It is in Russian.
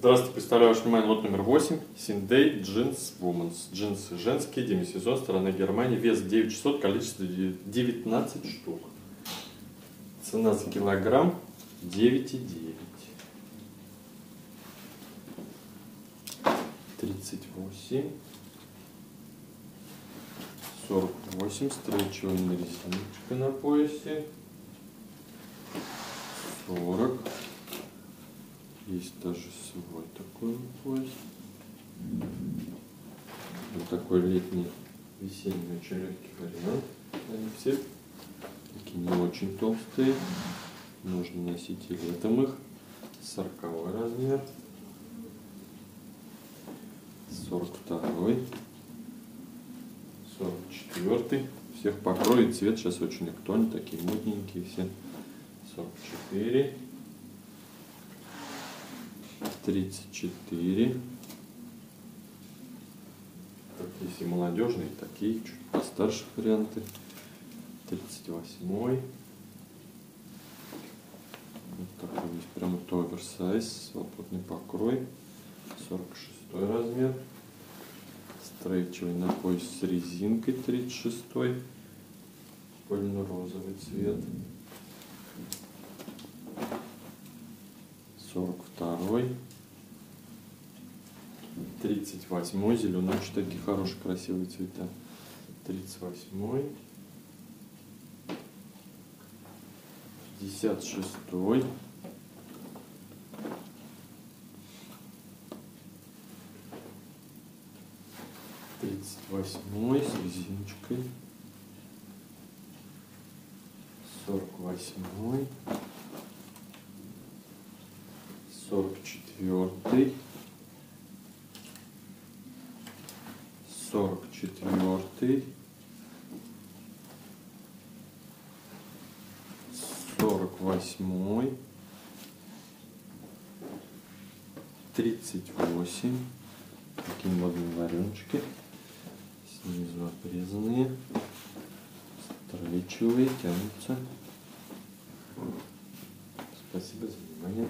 Здравствуйте, представляю ваше внимание лот номер 8. Синдей Jeans Women's. Джинсы женские, демисезон, страна Германия. Вес 9600, количество 19 штук. Цена за килограмм 9,9. 38. 48. Стрейчевая резиночка на поясе. 40. Есть даже свой такой пояс. Вот такой летний, весенний, очень легкий вариант. Они все такие не очень толстые. Можно носить и летом их. 40 размер. 42 44 всех покроет цвет сейчас очень актуальный такие модненькие все 44 34. Так, есть молодежные, такие, чуть постарше варианты. 38. Вот такой есть прям вот оверсайз, свободный покрой. 46 размер. Стрейчевый на пояс с резинкой 36. Пыльно-розовый цвет. 42 38 зеленый очень такие хорошие красивые цвета. 38 56 тридцать восьмой с резиночкой. Сорок восьмой. Сорок четвертый, 9, 48, 38. Такие модные вареночки. Снизу обрезанные. Строчевые, тянутся. Спасибо за внимание.